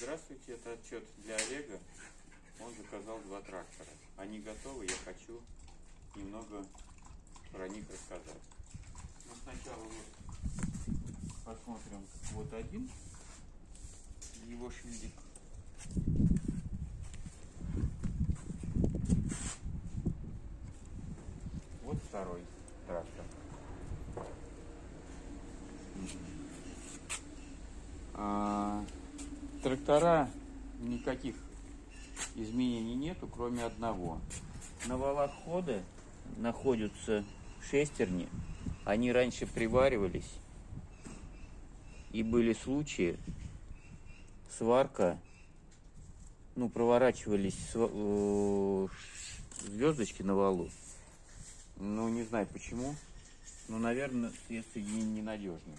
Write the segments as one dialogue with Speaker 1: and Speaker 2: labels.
Speaker 1: Здравствуйте, это отчет для Олега. Он заказал два трактора. Они готовы, я хочу немного про них рассказать. Ну, сначала вот посмотрим вот один, его шильдик. Вот второй трактор. А, трактора никаких изменений нету, кроме одного. На валах хода находятся шестерни. Они раньше приваривались. И были случаи, сварка, ну, проворачивались э, звездочки на валу. Ну, не знаю почему. Но, наверное, следствие ненадежное.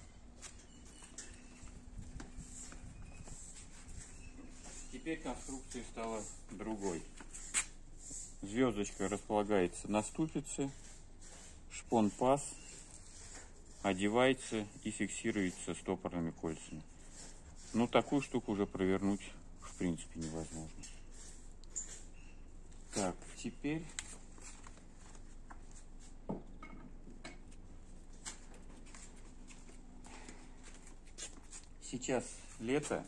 Speaker 1: Теперь конструкция стала другой. Звездочка располагается на ступице, шпон паз одевается и фиксируется стопорными кольцами. Ну, такую штуку уже провернуть в принципе невозможно. Так, теперь сейчас лето,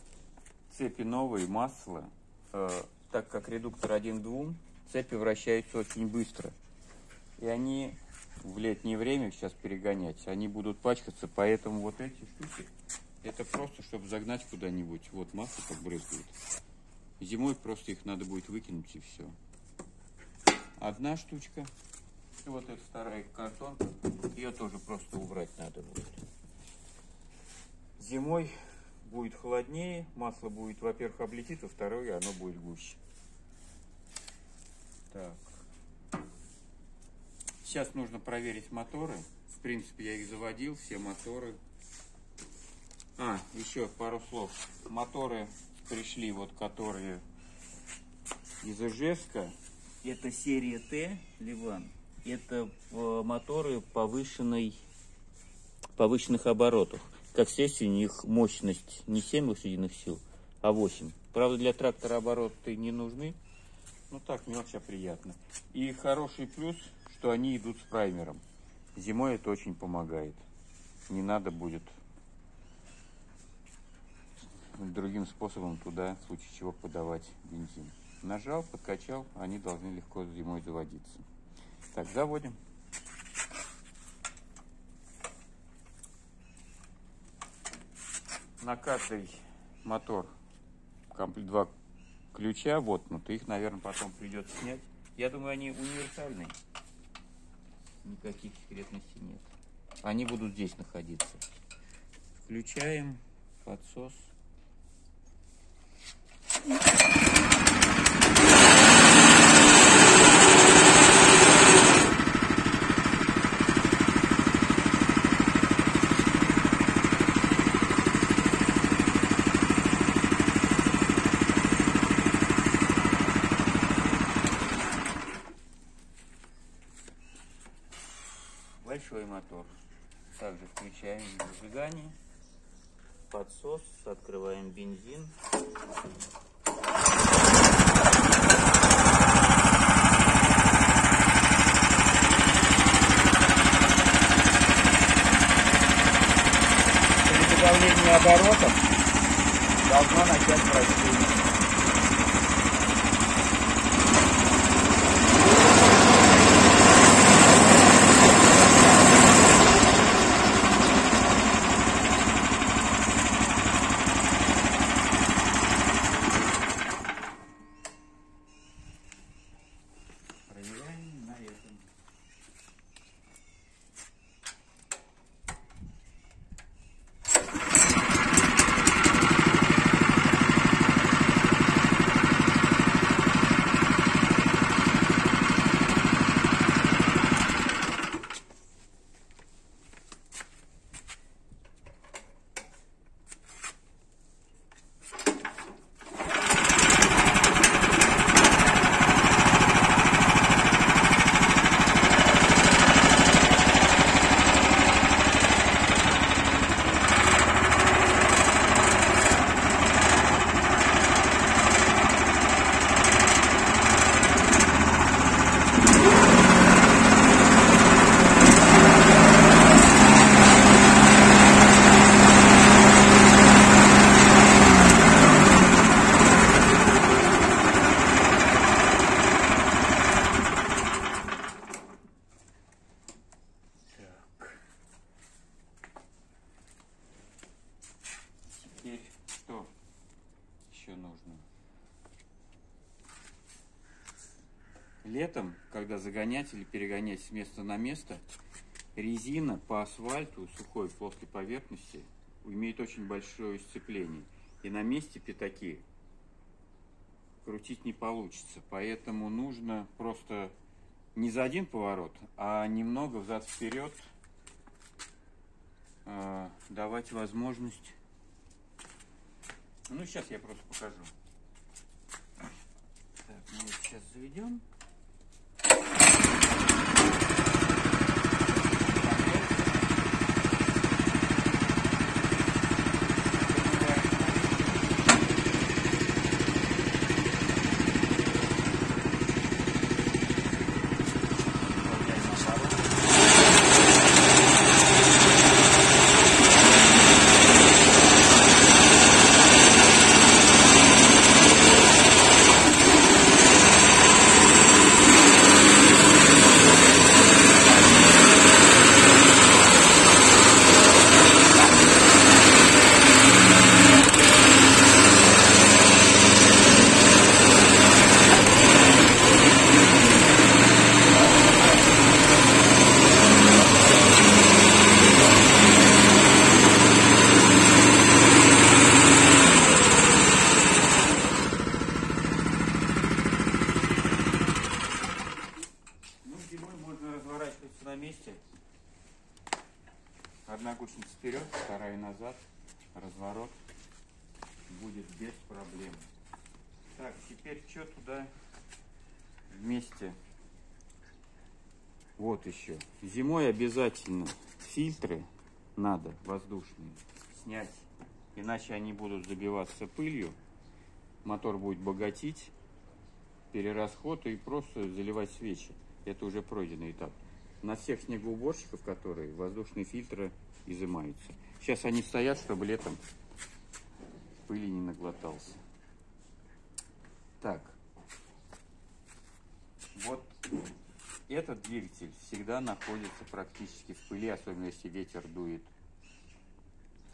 Speaker 1: цепи новые, масло, э, так как редуктор один к двум, цепи вращаются очень быстро. И они в летнее время сейчас перегонять, они будут пачкаться, поэтому вот эти штуки, это просто, чтобы загнать куда-нибудь. Вот масло как брызгает. Зимой просто их надо будет выкинуть и все. Одна штучка. И вот эта вторая картонка. Ее тоже просто убрать надо будет. Зимой будет холоднее, масло будет, во-первых, облетит, во-вторых, оно будет гуще. Так. Сейчас нужно проверить моторы. В принципе, я их заводил, все моторы. А, еще пару слов. Моторы пришли, вот которые из Ижевска. Это серия Т, Ливан. Это э, моторы повышенной, повышенных оборотах. Как следствие, у них мощность не 7 лошадиных сил, а 8. Правда, для трактора обороты не нужны. Ну так, мелочь, а приятно. И хороший плюс, что они идут с праймером. Зимой это очень помогает. Не надо будет другим способом туда, в случае чего, подавать бензин. Нажал, подкачал, они должны легко зимой заводиться. Так, заводим. На каждый мотор два ключа воткнуты. Их, наверное, потом придется снять. Я думаю, они универсальные. Никаких секретностей нет. Они будут здесь находиться. Включаем подсос. Большой мотор. Также включаем зажигание, подсос, открываем бензин. При добавлении оборотов должно начать вращение. Летом, когда загонять или перегонять с места на место, резина по асфальту сухой плоской поверхности имеет очень большое сцепление. И на месте пятаки крутить не получится. Поэтому нужно просто не за один поворот, а немного взад-вперед э, давать возможность. Ну, сейчас я просто покажу. Так, мы сейчас заведем. Ну, зимой можно разворачиваться на месте. Одна гусеница вперед, вторая назад. Разворот будет без проблем. Так, теперь что туда вместе? Вот еще. Зимой обязательно фильтры надо воздушные снять, иначе они будут забиваться пылью. Мотор будет богатить, перерасход и просто заливать свечи. Это уже пройденный этап. На всех снегоуборщиков, которые воздушные фильтры изымаются. Сейчас они стоят, чтобы летом пыли не наглотался. Так. Вот этот двигатель всегда находится практически в пыли, особенно если ветер дует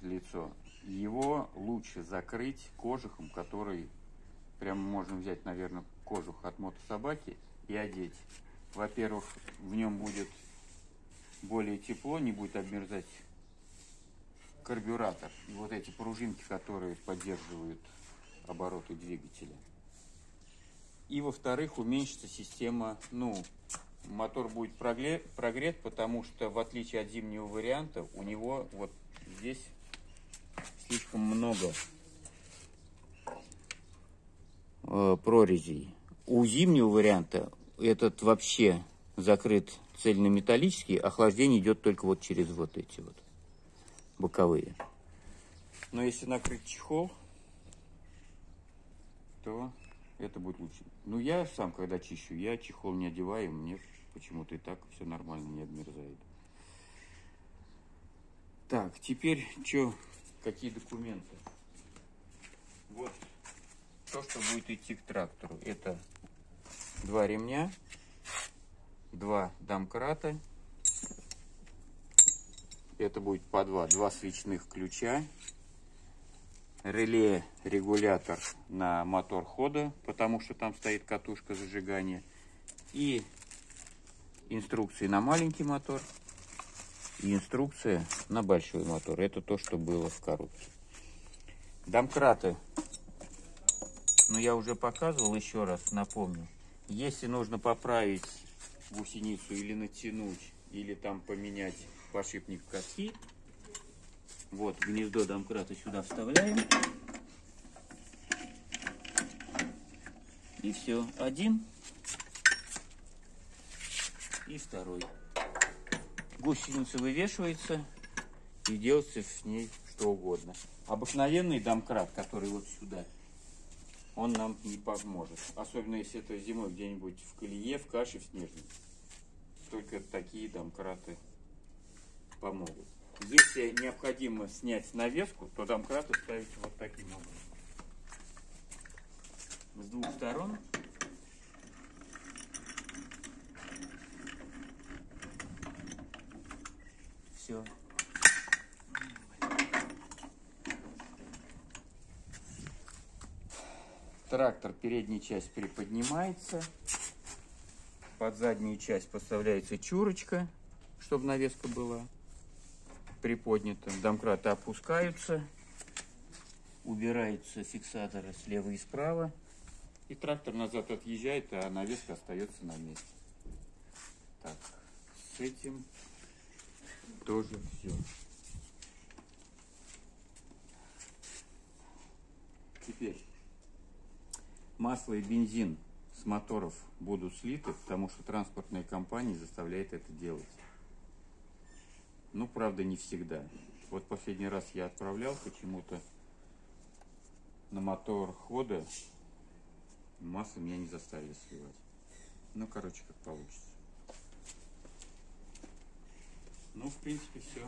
Speaker 1: лицо. Его лучше закрыть кожухом, который прямо можно взять, наверное, кожух от мотособаки и одеть. Во-первых, в нем будет более тепло, не будет обмерзать карбюратор и вот эти пружинки, которые поддерживают обороты двигателя. И во-вторых, уменьшится система, ну, мотор будет прогрет, потому что в отличие от зимнего варианта, у него вот здесь слишком много э, прорезей. У зимнего варианта этот вообще закрыт цельнометаллический, охлаждение идет только вот через вот эти вот боковые. Но если накрыть чехол, то это будет лучше. Ну, я сам, когда чищу, я чехол не одеваю, мне почему-то и так все нормально, не обмерзает. Так, теперь что, какие документы? Вот то, что будет идти к трактору. Это два ремня, два домкрата. Это будет по два. Два свечных ключа. Реле регулятор на мотор хода, потому что там стоит катушка зажигания. И инструкции на маленький мотор. И инструкция на большой мотор. Это то, что было в коробке. Домкраты но я уже показывал, еще раз напомню. Если нужно поправить гусеницу или натянуть, или там поменять подшипник катки, вот гнездо домкрата сюда вставляем. И все. Один. И второй. Гусеница вывешивается и делается с ней что угодно. Обыкновенный домкрат, который вот сюда он нам не поможет. Особенно если это зимой где-нибудь в колее, в каше, в снежном. Только такие домкраты помогут. Если необходимо снять навеску, то домкраты ставить вот таким образом. С двух сторон. Все. Трактор, передняя часть приподнимается. Под заднюю часть поставляется чурочка, чтобы навеска была приподнята. Домкраты опускаются. Убираются фиксаторы слева и справа. И трактор назад отъезжает, а навеска остается на месте. Так, с этим тоже все. Теперь масло и бензин с моторов будут слиты, потому что транспортные компании заставляют это делать. Ну, правда, не всегда. Вот последний раз я отправлял почему-то на мотор хода масло меня не заставили сливать. Ну, короче, как получится. Ну, в принципе, все.